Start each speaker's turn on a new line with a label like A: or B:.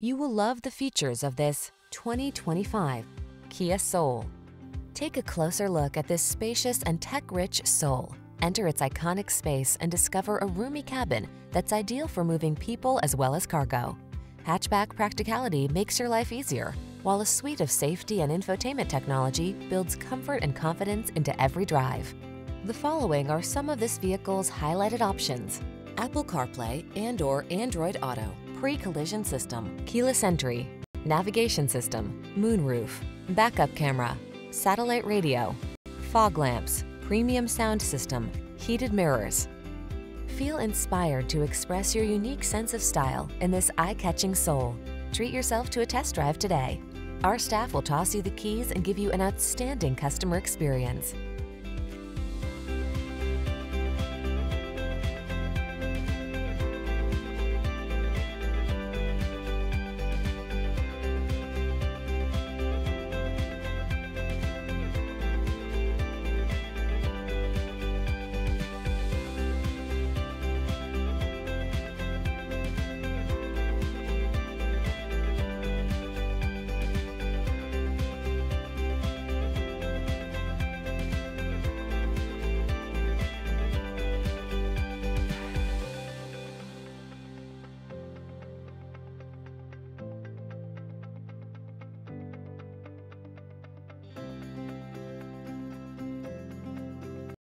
A: You will love the features of this 2025 Kia Soul. Take a closer look at this spacious and tech-rich Soul. Enter its iconic space and discover a roomy cabin that's ideal for moving people as well as cargo. Hatchback practicality makes your life easier, while a suite of safety and infotainment technology builds comfort and confidence into every drive. The following are some of this vehicle's highlighted options. Apple CarPlay and or Android Auto, pre-collision system, keyless entry, navigation system, moonroof, backup camera, satellite radio, fog lamps, premium sound system, heated mirrors. Feel inspired to express your unique sense of style in this eye-catching soul. Treat yourself to a test drive today. Our staff will toss you the keys and give you an outstanding customer experience.